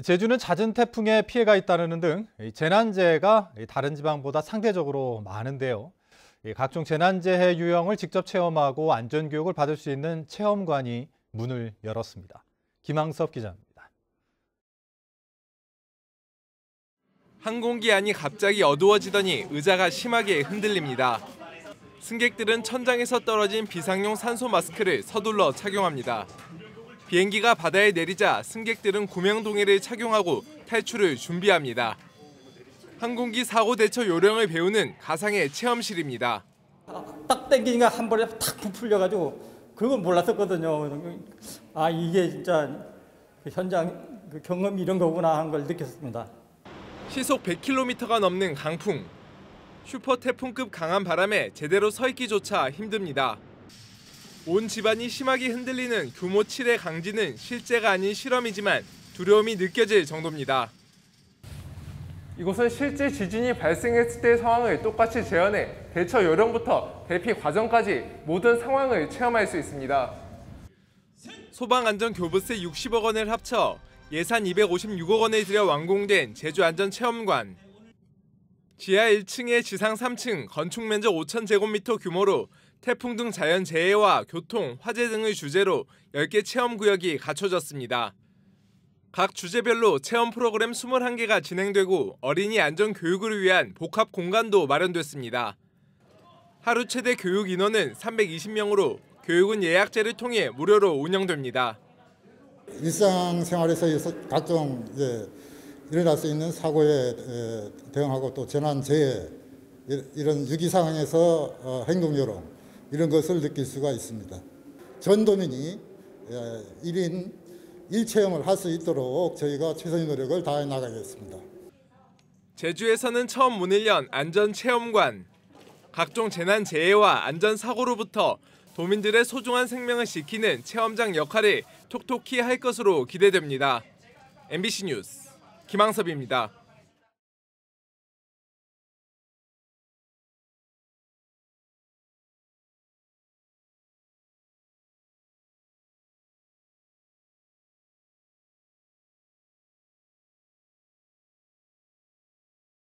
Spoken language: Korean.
제주는 잦은 태풍에 피해가 잇따르는 등 재난재해가 다른 지방보다 상대적으로 많은데요. 각종 재난재해 유형을 직접 체험하고 안전교육을 받을 수 있는 체험관이 문을 열었습니다. 김항섭 기자입니다. 항공기 안이 갑자기 어두워지더니 의자가 심하게 흔들립니다. 승객들은 천장에서 떨어진 비상용 산소 마스크를 서둘러 착용합니다. 비행기가 바다에 내리자 승객들은 구명동해를 착용하고 탈출을 준비합니다. 항공기 사고 대처 요령을 배우는 가상의 체험실입니다. 딱 땡기니까 한 번에 탁 풀려가지고 그건 몰랐었거든요. 아 이게 진짜 그 현장 그 경험 이런 거구나 하는 걸 느꼈습니다. 시속 100km가 넘는 강풍. 슈퍼 태풍급 강한 바람에 제대로 서 있기조차 힘듭니다. 온 집안이 심하게 흔들리는 규모 7의 강진은 실제가 아닌 실험이지만 두려움이 느껴질 정도입니다. 이곳은 실제 지진이 발생했을 때의 상황을 똑같이 재현해 대처 요령부터 대피 과정까지 모든 상황을 체험할 수 있습니다. 소방안전교부세 60억 원을 합쳐 예산 256억 원을 들여 완공된 제주안전체험관. 지하 1층에 지상 3층, 건축 면적 5,000제곱미터 규모로 태풍 등 자연 재해와 교통, 화재 등을 주제로 10개 체험 구역이 갖춰졌습니다. 각 주제별로 체험 프로그램 21개가 진행되고 어린이 안전 교육을 위한 복합 공간도 마련됐습니다. 하루 최대 교육 인원은 320명으로 교육은 예약제를 통해 무료로 운영됩니다. 일상생활에서 각종 이제 일어날 수 있는 사고에 대응하고 또 재난 재해 이런 위기 상황에서 어, 행동 요령 이런 것을 느낄 수가 있습니다. 전도민이 1인 1체험을 할 수 있도록 저희가 최선의 노력을 다해 나가겠습니다. 제주에서는 처음 문을 연 안전체험관. 각종 재난 재해와 안전사고로부터 도민들의 소중한 생명을 지키는 체험장 역할을 톡톡히 할 것으로 기대됩니다. MBC 뉴스 김항섭입니다.